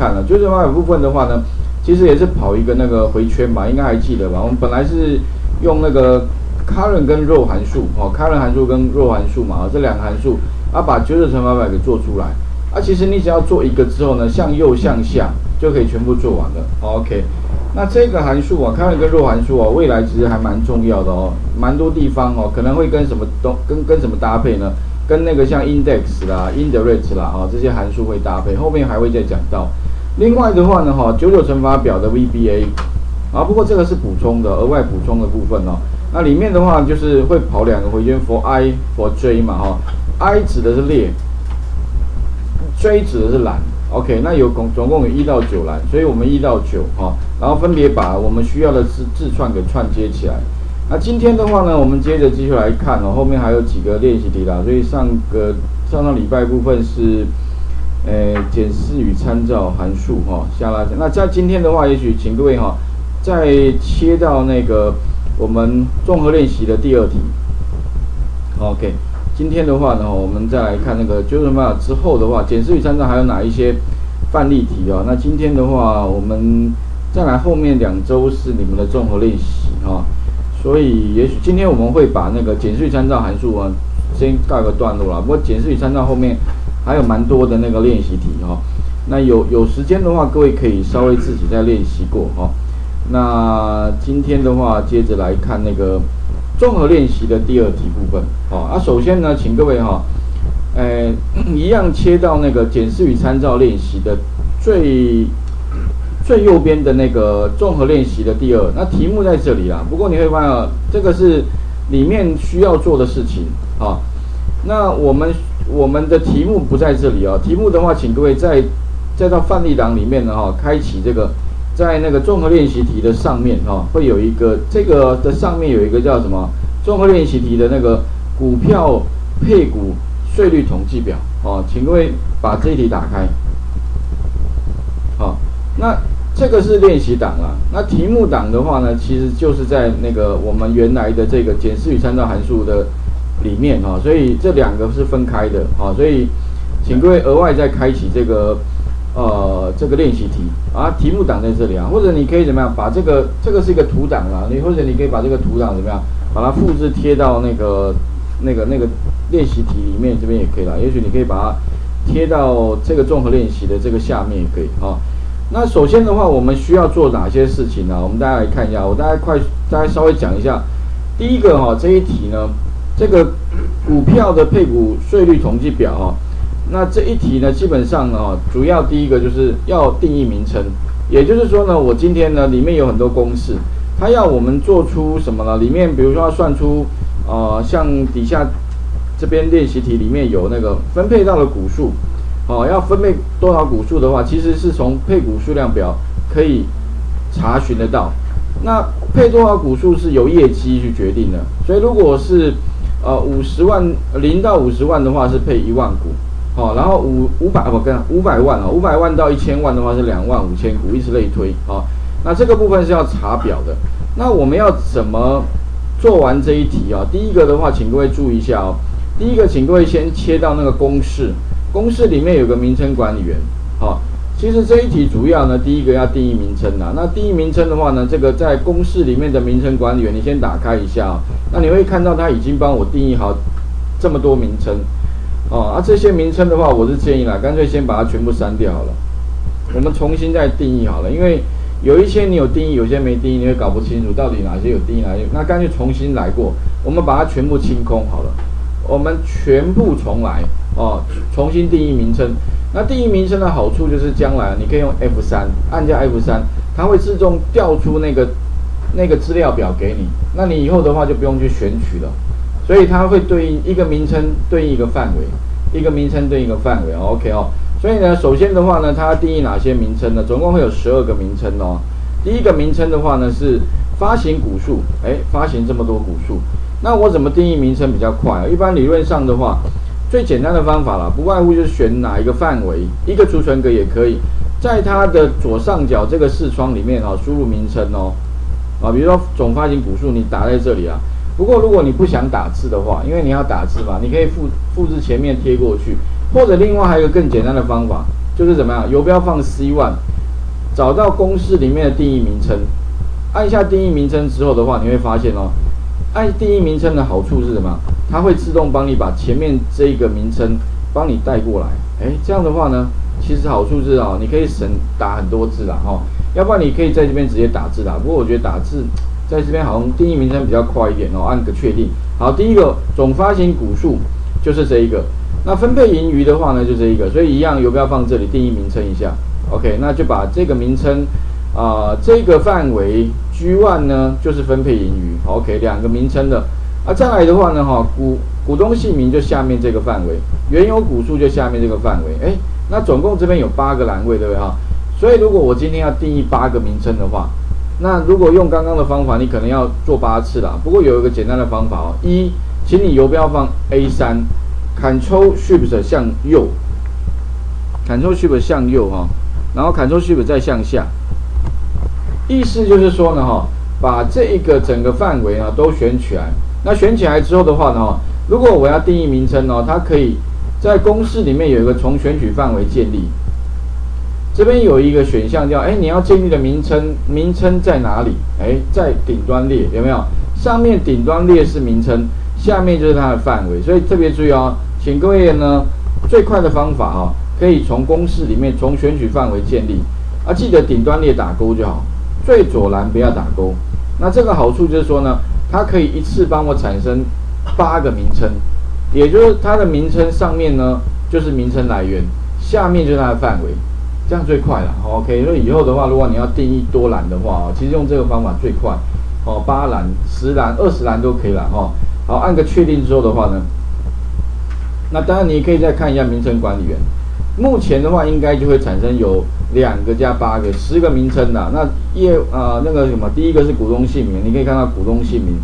看了，九九乘法部分的话呢，其实也是跑一个那个回圈吧，应该还记得吧？我们本来是用那个 current 跟 row 函数，哦，current 函数跟 row 函数嘛，这两个函数啊，把九九乘法表给做出来。啊，其实你只要做一个之后呢，向右向下就可以全部做完了。OK，那这个函数啊，current 跟 row 函数啊，未来其实还蛮重要的哦，蛮多地方哦，可能会跟什么东跟跟什么搭配呢？跟那个像 index 啦、index 啦，哈，这些函数会搭配，后面还会再讲到。另外的话呢，哈，九九乘法表的 VBA，啊，不过这个是补充的，额外补充的部分哦。那里面的话就是会跑两个回圈，for i for j 嘛，哈，i 指的是列，j 指的是栏。OK，那有共总共有一到九栏，所以我们一到九哈，然后分别把我们需要的字字串给串接起来。那今天的话呢，我们接着继续来看哦，后面还有几个练习题啦。所以上个上上礼拜部分是，呃，检视与参照函数哈，下拉。那在今天的话，也许请各位哈，再切到那个我们综合练习的第二题。OK，今天的话呢，我们再来看那个九什么之后的话，检视与参照还有哪一些范例题啊？那今天的话，我们再来后面两周是你们的综合练习哈。所以，也许今天我们会把那个检视参照函数啊，先告个段落了。不过，检视与参照后面还有蛮多的那个练习题哈。那有有时间的话，各位可以稍微自己再练习过哈。那今天的话，接着来看那个综合练习的第二题部分。好，啊，首先呢，请各位哈，呃，一样切到那个检视与参照练习的最。最右边的那个综合练习的第二，那题目在这里啦。不过你会发现，这个是里面需要做的事情啊。那我们我们的题目不在这里啊。题目的话，请各位在再到范例档里面呢哈，开启这个，在那个综合练习题的上面哈，会有一个这个的上面有一个叫什么综合练习题的那个股票配股税率统计表啊，请各位把这一题打开。好，那。这个是练习档啊，那题目档的话呢，其实就是在那个我们原来的这个检视与参照函数的里面哈，所以这两个是分开的哈，所以请各位额外再开启这个呃这个练习题。啊，题目档在这里啊，或者你可以怎么样把这个这个是一个图档啊，你或者你可以把这个图档怎么样把它复制贴到那个那个那个练习题里面这边也可以了，也许你可以把它贴到这个综合练习的这个下面也可以哈。那首先的话，我们需要做哪些事情呢？我们大家来看一下，我大家快，大家稍微讲一下。第一个哈，这一题呢，这个股票的配股税率统计表哈，那这一题呢，基本上呢，主要第一个就是要定义名称，也就是说呢，我今天呢，里面有很多公式，它要我们做出什么呢？里面比如说要算出，呃，像底下这边练习题里面有那个分配到的股数。哦，要分配多少股数的话，其实是从配股数量表可以查询得到。那配多少股数是由业绩去决定的，所以如果是呃五十万零到五十万的话是配一万股，好，然后五五百我跟五百万啊，五百万到一千万的话是两万五千股，以此类推啊。那这个部分是要查表的。那我们要怎么做完这一题啊？第一个的话，请各位注意一下哦。第一个，请各位先切到那个公式。公式里面有个名称管理员，好，其实这一题主要呢，第一个要定义名称呐。那定义名称的话呢，这个在公式里面的名称管理员，你先打开一下啊。那你会看到他已经帮我定义好这么多名称，哦，啊，这些名称的话，我是建议啦，干脆先把它全部删掉好了。我们重新再定义好了，因为有一些你有定义，有些没定义，你会搞不清楚到底哪些有定义，哪些那干脆重新来过。我们把它全部清空好了，我们全部重来。哦，重新定义名称。那定义名称的好处就是将来你可以用 F 三，按下 F 三，它会自动调出那个那个资料表给你。那你以后的话就不用去选取了。所以它会对应一个名称对应一个范围，一个名称对应一个范围。OK 哦。所以呢，首先的话呢，它定义哪些名称呢？总共会有十二个名称哦。第一个名称的话呢是发行股数，哎，发行这么多股数，那我怎么定义名称比较快？一般理论上的话。最简单的方法了，不外乎就是选哪一个范围，一个储存格也可以，在它的左上角这个视窗里面哦，输入名称哦，啊，比如说总发行股数，你打在这里啊。不过如果你不想打字的话，因为你要打字嘛，你可以复复制前面贴过去，或者另外还有一个更简单的方法，就是怎么样，游标放 C one，找到公式里面的定义名称，按下定义名称之后的话，你会发现哦，按定义名称的好处是什么？它会自动帮你把前面这个名称帮你带过来。哎，这样的话呢，其实好处是哦，你可以省打很多字啦，哈。要不然你可以在这边直接打字啦。不过我觉得打字 在这边好像定义名称比较快一点哦。按个确定。好，第一个总发行股数就是这一个。那分配盈余的话呢，就这一个。所以一样，游标放这里，定义名称一下。OK，那就把这个名称啊，这个范围 G one 呢，就是分配盈余。OK，两个名称的。啊，再来的话呢，哈，股股东姓名就下面这个范围，原有股数就下面这个范围。哎，那总共这边有八个栏位，对不对哈？所以如果我今天要定义八个名称的话，那如果用刚刚的方法，你可能要做八次啦。不过有一个简单的方法哦，一，请你游标放 A 三，Ctrl Shift 向右，Ctrl Shift 向右哈，然后 Ctrl Shift 再向下，意思就是说呢哈，把这一个整个范围啊都选起来。那选起来之后的话呢，如果我要定义名称呢，它可以在公式里面有一个从选取范围建立。这边有一个选项叫，哎，你要建立的名称，名称在哪里？哎，在顶端列，有没有？上面顶端列是名称，下面就是它的范围，所以特别注意哦，请各位呢，最快的方法哈，可以从公式里面从选取范围建立，啊，记得顶端列打勾就好，最左栏不要打勾。那这个好处就是说呢，它可以一次帮我产生八个名称，也就是它的名称上面呢就是名称来源，下面就是它的范围。这样最快了，OK。所以以后的话，如果你要定义多栏的话，其实用这个方法最快，哦，八栏、十栏、二十栏都可以了，哈。好，按个确定之后的话呢，那当然你可以再看一下名称管理员。目前的话，应该就会产生有两个加八个，十个名称的。那业啊，那个什么，第一个是股东姓名，你可以看到股东姓名，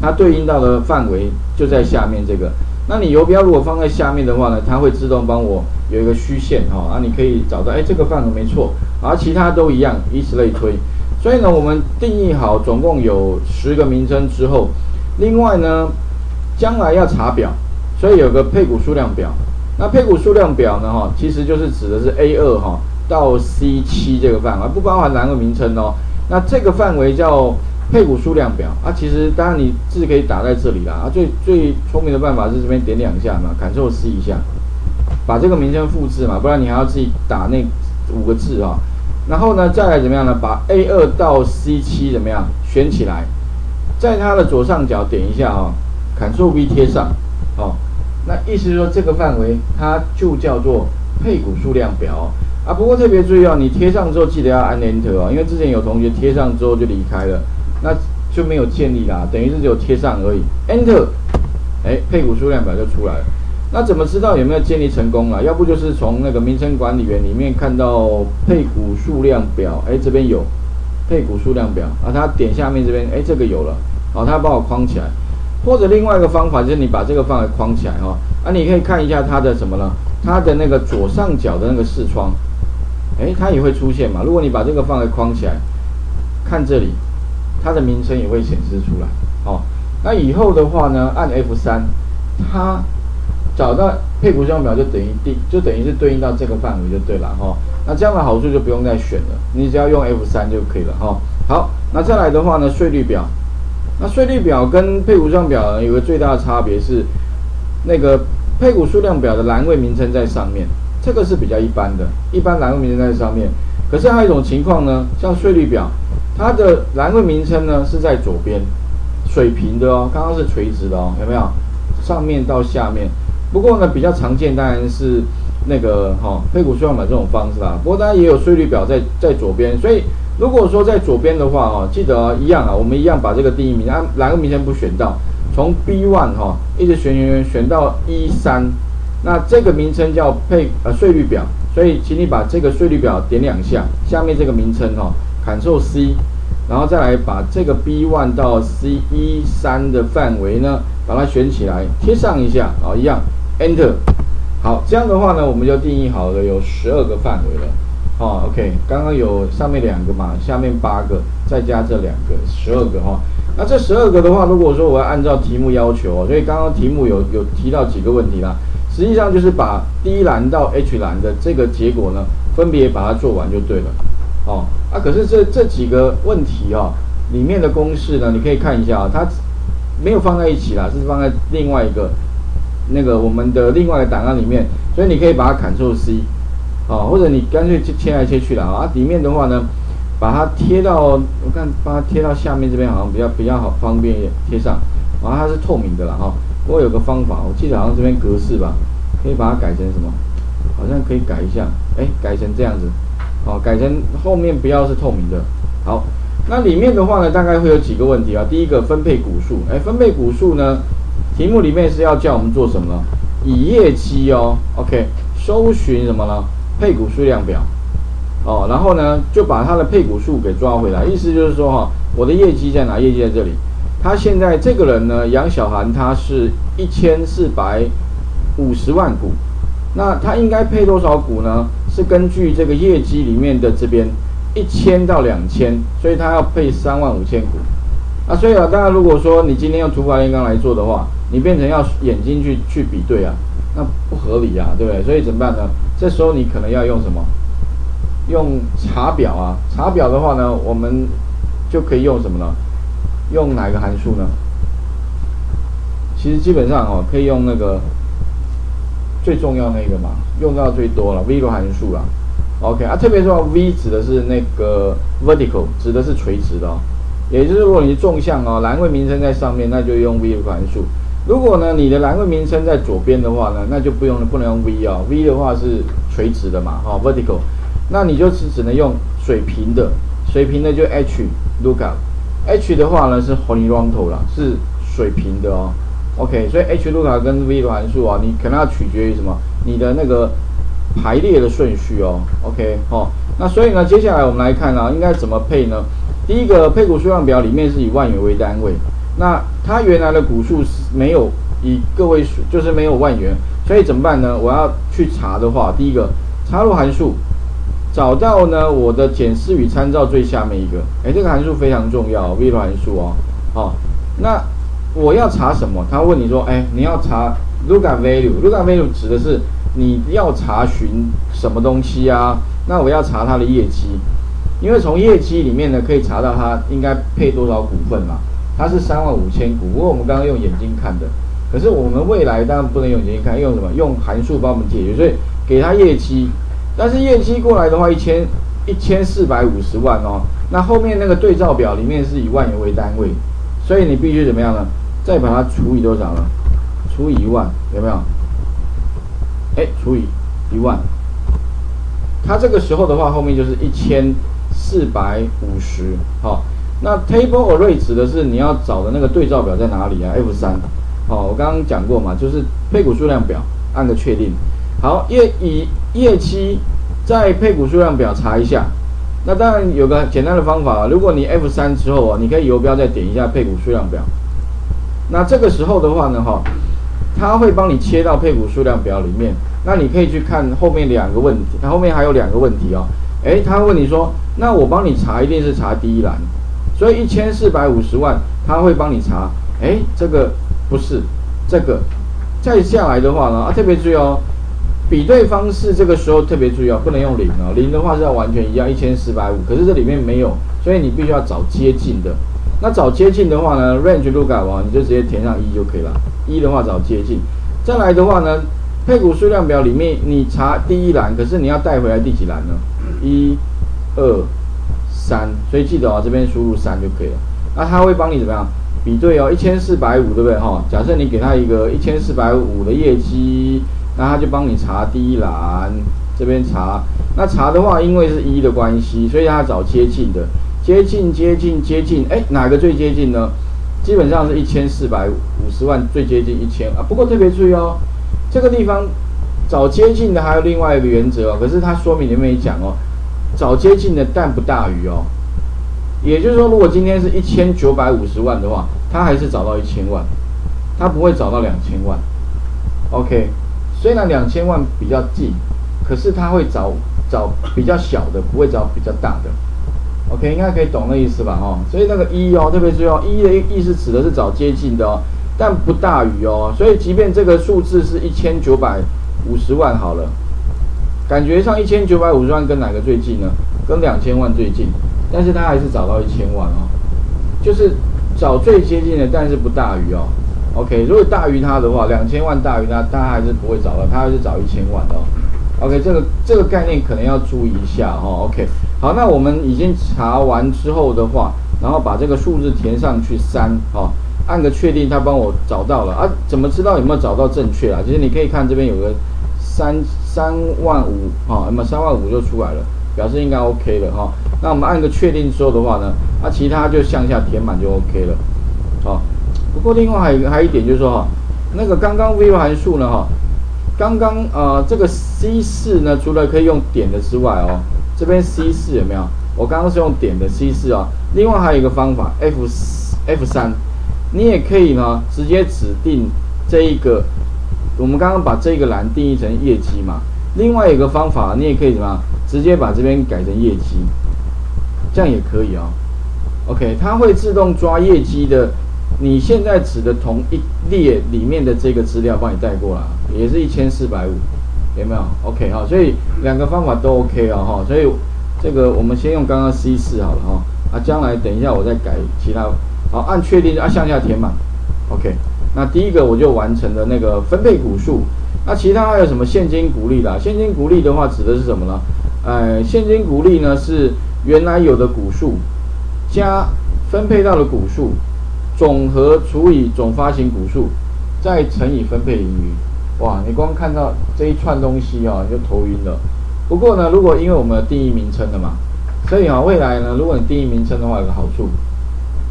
它对应到的范围就在下面这个。那你游标如果放在下面的话呢，它会自动帮我有一个虚线哈，啊，你可以找到，哎，这个范围没错，而其他都一样，以此类推。所以呢，我们定义好总共有十个名称之后，另外呢，将来要查表，所以有个配股数量表。那配股数量表呢，哈，其实就是指的是 A 二哈到 C 七这个范围，不包含哪个名称哦。那这个范围叫。配股数量表啊，其实当然你字可以打在这里啦啊，最最聪明的办法是这边点两下嘛，Ctrl C 一下，把这个名称复制嘛，不然你还要自己打那五个字啊。然后呢，再来怎么样呢？把 A 二到 C 七怎么样选起来，在它的左上角点一下啊，Ctrl V 贴上，哦，那意思是说这个范围它就叫做配股数量表。啊，不过特别注意哦，你贴上之后记得要按 Enter 哦，因为之前有同学贴上之后就离开了，那就没有建立啦，等于是只有贴上而已。Enter，哎，配股数量表就出来了。那怎么知道有没有建立成功啊？要不就是从那个名称管理员里面看到配股数量表，哎，这边有配股数量表啊，他点下面这边，哎，这个有了，哦，他帮我框起来。或者另外一个方法就是你把这个范围框起来哈，啊，你可以看一下它的什么呢？它的那个左上角的那个视窗。哎，它也会出现嘛？如果你把这个范围框起来，看这里，它的名称也会显示出来。好，那以后的话呢，按 F 三，它找到配股项表就等于定，就等于是对应到这个范围就对了哈。那这样的好处就不用再选了，你只要用 F 三就可以了哈。好，那再来的话呢，税率表，那税率表跟配股项表呢有个最大的差别是，那个配股数量表的栏位名称在上面。这个是比较一般的，一般栏位名称在上面。可是还有一种情况呢，像税率表，它的栏位名称呢是在左边，水平的哦，刚刚是垂直的哦，有没有？上面到下面。不过呢，比较常见当然是那个哈配股数量表这种方式啦。不过当然也有税率表在在左边，所以如果说在左边的话哦，记得一样啊，我们一样把这个定义名按哪个名称不选到，从 B one 哈一直选选选选到一三。那这个名称叫配呃税率表，所以请你把这个税率表点两下，下面这个名称哦，Ctrl C，然后再来把这个 B one 到 C 一三的范围呢，把它选起来，贴上一下啊，一样，Enter，好，这样的话呢，我们就定义好了有十二个范围了，哦，OK，刚刚有上面两个嘛，下面八个，再加这两个，十二个哈。那这十二个的话，如果说我要按照题目要求，所以刚刚题目有有提到几个问题啦。实际上就是把 D 栏到 H 栏的这个结果呢，分别把它做完就对了。哦，啊，可是这这几个问题啊，里面的公式呢，你可以看一下啊，它没有放在一起啦，是放在另外一个那个我们的另外的档案里面，所以你可以把它 Ctrl C，哦，或者你干脆切切来切去了啊。里面的话呢，把它贴到我看把它贴到下面这边好像比较比较好方便贴上，然后它是透明的了哈。不过有个方法，我记得好像这边格式吧，可以把它改成什么？好像可以改一下，哎，改成这样子。哦，改成后面不要是透明的。好，那里面的话呢，大概会有几个问题啊。第一个分配股数，哎，分配股数呢，题目里面是要叫我们做什么？以业绩哦，OK，搜寻什么呢？配股数量表。哦，然后呢，就把它的配股数给抓回来。意思就是说哈，我的业绩在哪？业绩在这里。他现在这个人呢，杨小涵，他是一千四百五十万股。那他应该配多少股呢？是根据这个业绩里面的这边一千到两千，所以他要配三万五千股。啊，所以啊，当然如果说你今天用图表炼钢来做的话，你变成要眼睛去去比对啊，那不合理啊，对不对？所以怎么办呢？这时候你可能要用什么？用查表啊。查表的话呢，我们就可以用什么呢？用哪个函数呢？其实基本上哦，可以用那个。最重要那个嘛，用到最多了，v 的函数啦。OK 啊，特别说 v 指的是那个 vertical，指的是垂直的哦。也就是如果你是纵向哦，栏位名称在上面，那就用 v 的函数。如果呢，你的栏位名称在左边的话呢，那就不用不能用 v 啊，v 的话是垂直的嘛，哈，vertical。那你就只只能用水平的，水平的就 h lookup，h 的话呢是 horizontal 啦，是水平的哦。OK，所以 H lookup 跟 v 的函数啊，你可能要取决于什么？你的那个排列的顺序哦。OK，好，那所以呢，接下来我们来看啊，应该怎么配呢？第一个配股数量表里面是以万元为单位，那它原来的股数是没有以个位数，就是没有万元，所以怎么办呢？我要去查的话，第一个插入函数，找到呢我的检视与参照最下面一个，哎，这个函数非常重要，v 的函数哦。好，那。我要查什么？他问你说：“哎，你要查 lookup value，lookup value 指的是你要查询什么东西啊？那我要查它的业绩，因为从业绩里面呢可以查到它应该配多少股份嘛。它是三万五千股，不过我们刚刚用眼睛看的，可是我们未来当然不能用眼睛看，用什么？用函数帮我们解决。所以给它业绩，但是业绩过来的话，一千一千四百五十万哦。那后面那个对照表里面是以万元为单位，所以你必须怎么样呢？再把它除以多少呢？除以一万，有没有？哎，除以一万，它这个时候的话，后面就是一千四百五十。好，那 table array 指的是你要找的那个对照表在哪里啊？F 三。好，我刚刚讲过嘛，就是配股数量表，按个确定。好，业以业期在配股数量表查一下。那当然有个简单的方法，如果你 F 三之后啊，你可以游标再点一下配股数量表。那这个时候的话呢，哈，它会帮你切到配股数量表里面。那你可以去看后面两个问题，它后面还有两个问题哦。诶，他问你说，那我帮你查，一定是查第一栏，所以一千四百五十万，他会帮你查。诶，这个不是，这个再下来的话呢，啊，特别注意哦，比对方式这个时候特别注意哦，不能用零哦，零的话是要完全一样，一千四百五，可是这里面没有，所以你必须要找接近的。那找接近的话呢，range lookup 啊，你就直接填上一就可以了。一的话找接近，再来的话呢，配股数量表里面你查第一栏，可是你要带回来第几栏呢？一、二、三，所以记得哦，这边输入三就可以了。那他会帮你怎么样比对哦？一千四百五对不对哈？假设你给他一个一千四百五的业绩，那他就帮你查第一栏，这边查。那查的话，因为是一的关系，所以他找接近的。接近接近接近，哎，哪个最接近呢？基本上是一千四百五十万最接近一千啊。不过特别注意哦，这个地方找接近的还有另外一个原则哦。可是它说明里面没讲哦，找接近的但不大于哦。也就是说，如果今天是一千九百五十万的话，它还是找到一千万，它不会找到两千万。OK，虽然两千万比较近，可是它会找找比较小的，不会找比较大的。OK，应该可以懂那意思吧？哈，所以那个一哦，特别注意哦，一的意思指的是找接近的哦。但不大于哦，所以即便这个数字是一千九百五十万好了，感觉上一千九百五十万跟哪个最近呢？跟两千万最近，但是他还是找到一千万哦，就是找最接近的，但是不大于哦。OK，如果大于它的话，两千万大于它，他还是不会找到，他还是找一千万的哦。OK，这个这个概念可能要注意一下哦。OK，好，那我们已经查完之后的话，然后把这个数字填上去三哦。按个确定，他帮我找到了啊？怎么知道有没有找到正确啊？其实你可以看这边有个三三万五啊，那么三万五就出来了，表示应该 OK 了哈。那我们按个确定之后的话呢，啊，其他就向下填满就 OK 了。好，不过另外还有还有一点就是说哈，那个刚刚 v 函数呢哈，刚刚呃这个 C 四呢，除了可以用点的之外哦，这边 C 四有没有？我刚刚是用点的 C 四啊，另外还有一个方法 F F 三。你也可以呢，直接指定这一个，我们刚刚把这个栏定义成业绩嘛。另外一个方法，你也可以怎么，直接把这边改成业绩，这样也可以哦。OK，它会自动抓业绩的，你现在指的同一列里面的这个资料帮你带过来，也是一千四百五，有没有？OK 哈，所以两个方法都 OK 哦哈。所以这个我们先用刚刚 C 四好了哈，啊，将来等一下我再改其他。好，按确定啊，向下填满，OK。那第一个我就完成了那个分配股数。那其他还有什么现金股利啦？现金股利的话指的是什么呢？呃，现金股利呢是原来有的股数加分配到的股数总和除以总发行股数，再乘以分配盈余。哇，你光看到这一串东西啊，你就头晕了。不过呢，如果因为我们定义名称的嘛，所以啊，未来呢，如果你定义名称的话，有个好处。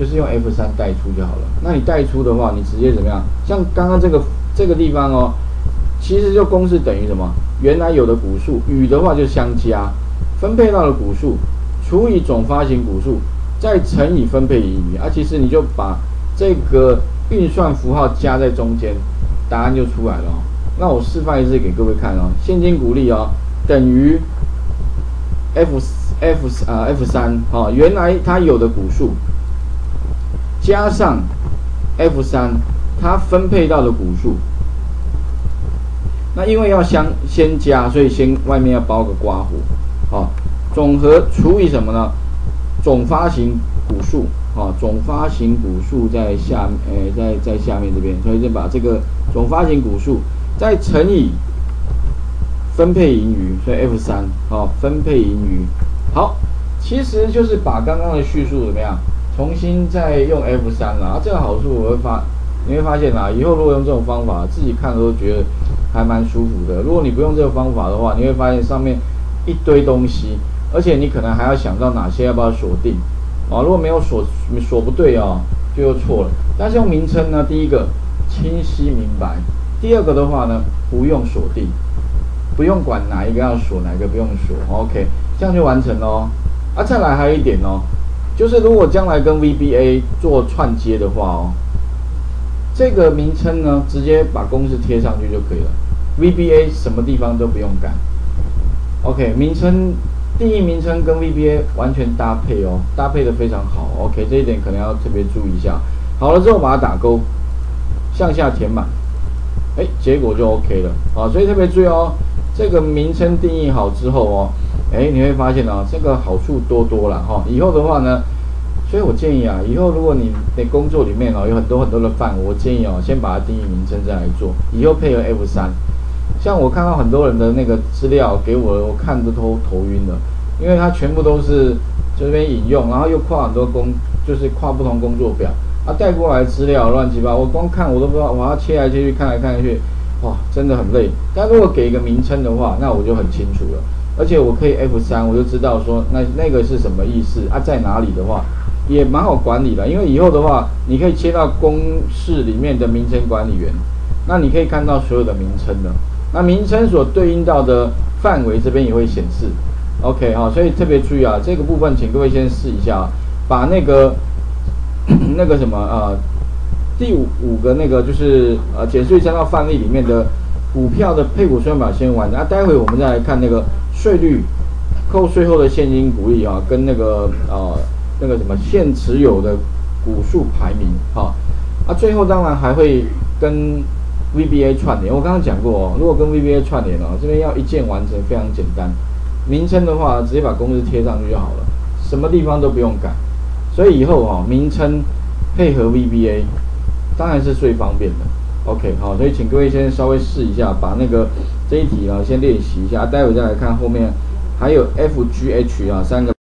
就是用 F 三带出就好了。那你带出的话，你直接怎么样？像刚刚这个这个地方哦，其实就公式等于什么？原来有的股数与的话就相加，分配到的股数除以总发行股数，再乘以分配盈余。啊，其实你就把这个运算符号加在中间，答案就出来了。那我示范一次给各位看哦。现金股利哦，等于 F F 啊 F 三哦，原来它有的股数。加上 F 三，它分配到的股数，那因为要相先加，所以先外面要包个刮胡，啊，总和除以什么呢？总发行股数，啊，总发行股数在下，诶，在在下面这边，所以就把这个总发行股数再乘以分配盈余，所以 F 三，啊，分配盈余，好，其实就是把刚刚的叙述怎么样？重新再用 F 三了啊，这个好处我会发，你会发现啊，以后如果用这种方法，自己看都觉得还蛮舒服的。如果你不用这个方法的话，你会发现上面一堆东西，而且你可能还要想到哪些要不要锁定啊。如果没有锁锁不对啊，就又错了。但是用名称呢，第一个清晰明白，第二个的话呢，不用锁定，不用管哪一个要锁，哪个不用锁，OK，这样就完成了。啊，再来还有一点哦。就是如果将来跟 VBA 做串接的话哦，这个名称呢，直接把公式贴上去就可以了。VBA 什么地方都不用改。OK，名称定义名称跟 VBA 完全搭配哦，搭配的非常好。OK，这一点可能要特别注意一下。好了之后把它打勾，向下填满，哎，结果就 OK 了啊。所以特别注意哦，这个名称定义好之后哦。哎，你会发现哦，这个好处多多了哈。以后的话呢，所以我建议啊，以后如果你的工作里面哦有很多很多的范，我建议哦先把它定义名称再来做，以后配合 F 三。像我看到很多人的那个资料给我，我看着都头晕了，因为它全部都是这边引用，然后又跨很多工，就是跨不同工作表，啊带过来资料乱七八，我光看我都不知道，我要切来切去看来看去，哇，真的很累。但如果给一个名称的话，那我就很清楚了。而且我可以 F 三，我就知道说那那个是什么意思啊，在哪里的话，也蛮好管理的。因为以后的话，你可以切到公式里面的名称管理员，那你可以看到所有的名称的。那名称所对应到的范围这边也会显示。OK 哈，所以特别注意啊，这个部分请各位先试一下，啊把那个 那个什么呃第五五个那个就是呃减税三到范例里面的股票的配股算法先完，那待会我们再来看那个。税率扣税后的现金股利啊，跟那个呃那个什么现持有的股数排名啊，啊，最后当然还会跟 VBA 串联。我刚刚讲过哦，如果跟 VBA 串联哦，这边要一键完成，非常简单。名称的话，直接把公司贴上去就好了，什么地方都不用改。所以以后哈，名称配合 VBA，当然是最方便的。OK，好，所以请各位先稍微试一下，把那个这一题啊先练习一下，待会再来看后面还有 FGH 啊三个。